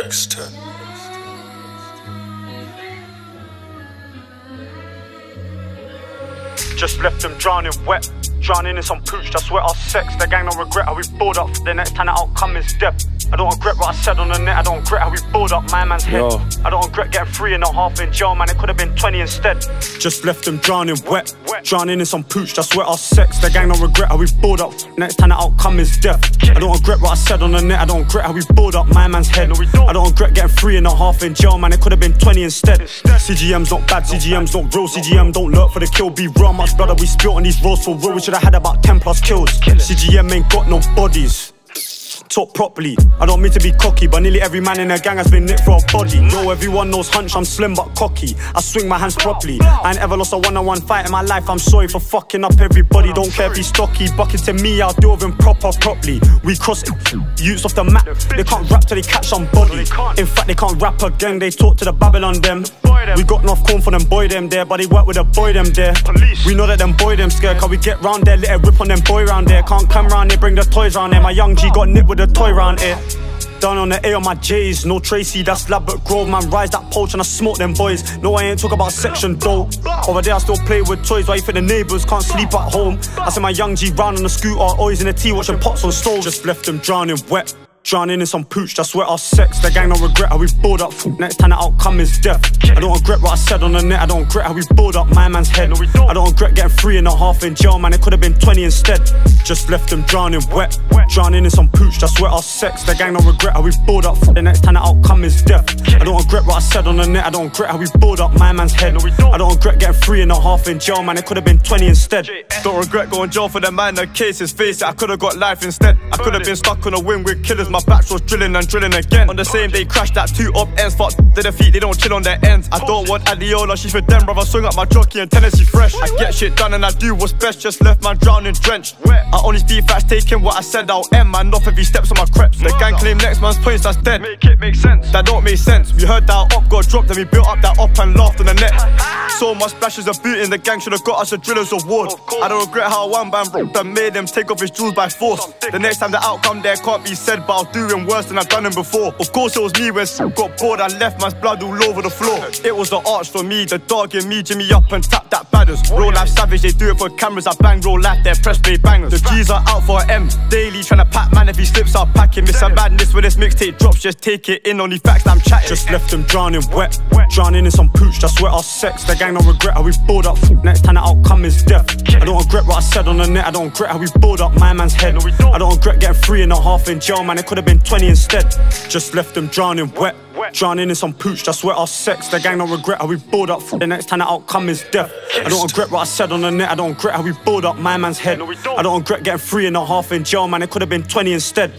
X10. Just left them drowning wet. Drowning in some pooch, that's where our sex. The gang don't regret how we build up. The next time the outcome is death. I don't regret what I said on the net. I don't regret how we build up my man's head. Yo. I don't regret getting three and a half in jail, man. It could have been 20 instead. Just left them drowning wet. Drowning in some pooch, that's where our sex. The gang don't regret how we build up. Next time the outcome is death. I don't regret what I said on the net. I don't regret how we build up my man's head. No, don't. I don't regret getting three and a half in jail, man. It could have been 20 instead. CGM's not bad, CGM's not real. CGM don't lurk for the kill. Be real, much blood that we spilt on these roads for real. We should have had about 10 plus kills. CGM ain't got no bodies talk properly. I don't mean to be cocky, but nearly every man in the gang has been nicked for a body. Yo, everyone knows hunch, I'm slim but cocky. I swing my hands properly. I ain't ever lost a one-on-one fight in my life. I'm sorry for fucking up everybody. Don't care if he's stocky. Bucket to me, I'll deal with him proper, properly. We cross youths off the map. They can't rap till they catch somebody. In fact, they can't rap again. They talk to the Babylon them. We got enough corn for them boy them there, but they work with a boy them there. Police. We know that them boy them scared, cause we get round there, let it rip on them boy round there. Can't come round, they bring the toys round there. My young G got nipped with a toy round here. Down on the A on my J's, no Tracy, that's Ladbroke Grove, man. Rise that poach and I smoke them boys. No, I ain't talk about section though. Over there, I still play with toys, why you think the neighbours can't sleep at home? I see my young G round on the scooter, always in the tea, watching pots on stoves. Just left them drowning wet. Drowning in some pooch, that's where our sex. The gang don't regret how we build up. Next time the outcome is death. I don't regret what I said on the net. I don't regret how we build up my man's head. I don't regret getting three and a half in a half in jail, man. It could have been 20 instead. Just left them drowning wet. Drowning in some pooch, that's where our sex. The gang don't regret how we build up. The next time the outcome is death. I don't regret what I said on the net. I don't regret how we build up my man's head. I don't regret getting three and a half in jail, man. It could have been 20 instead. Don't regret going jail for the minor cases. Face it, I could've got life instead. I could've been stuck on a wing with killers. My batch was drilling and drilling again. On the same day, crashed that two up ends. Fuck the defeat, they don't chill on their ends. I don't want Adiola, she's for them, brother. Swing up my jockey and Tennessee fresh. I get shit done and I do what's best. Just left man drowning, drenched. I only speak facts, taking what I said. I'll end man off if he steps on my creps. The gang claim next man's points, that's dead. Make it make sense. That don't make sense. We heard that up got dropped, then we built up that up and laughed on the net. So much splashes of boot in the gang should have got us a driller's award. I don't regret how one band broke that made them take off his jewels by force. The next time the outcome there can't be said, but I'll do him worse than I've done him before. Of course, it was me when got bored, I left man's blood all over the floor. It was the arch for me, the dog in me, Jimmy up and tap that badders. Real life savage, they do it for cameras, I bang real life, they're press play bangers. The G's are out for M daily, trying to pack man if he slips, I'll pack him. It's a madness when this mixtape drops, just take it in, only facts I'm chatting. Just left them drowning wet. Drowning in some pooch, that's where our sex. The gang don't regret how we build up. Next time the outcome is death. I don't regret what I said on the net. I don't regret how we build up my man's head. I don't regret getting three and a half in jail, man. It could have been 20 instead. Just left them drowning wet. Drowning in some pooch, that's where our sex. The gang don't regret how we build up. The next time the outcome is death. I don't regret what I said on the net. I don't regret how we build up my man's head. I don't regret getting three and a half in jail, man. It could have been 20 instead.